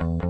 you